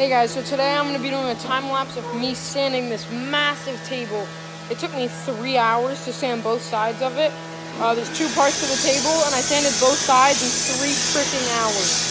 Hey guys, so today I'm going to be doing a time lapse of me sanding this massive table. It took me three hours to sand both sides of it. Uh, there's two parts to the table, and I sanded both sides in three freaking hours.